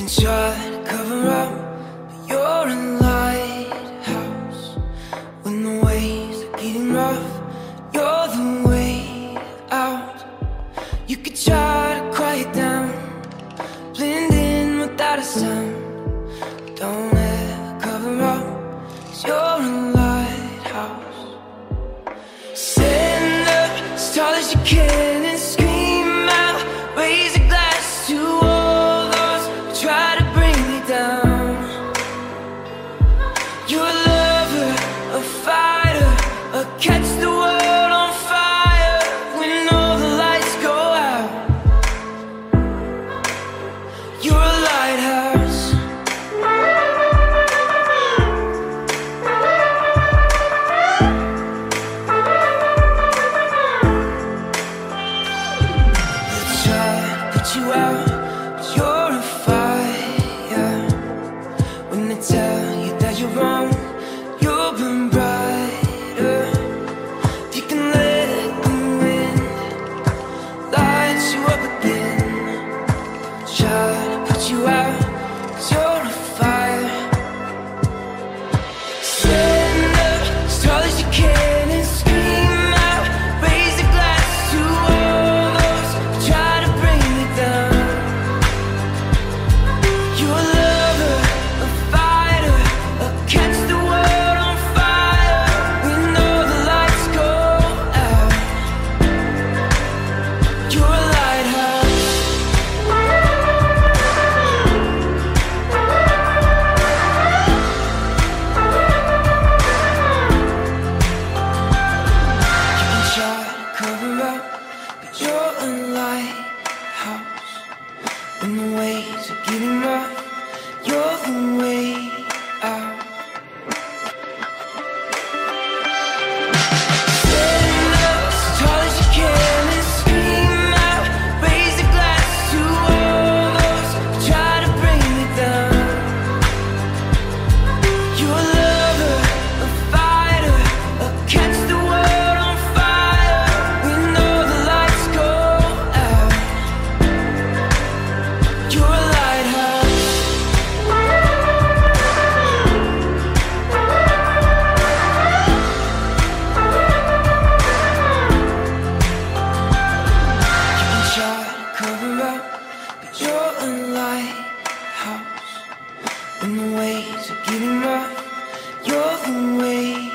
can try to cover up, but you're a lighthouse. When the waves are getting rough, you're the way out. You try to quiet down, blend in without a sound. put you out. You're You're a lighthouse when the waves are getting rough. You're the wave.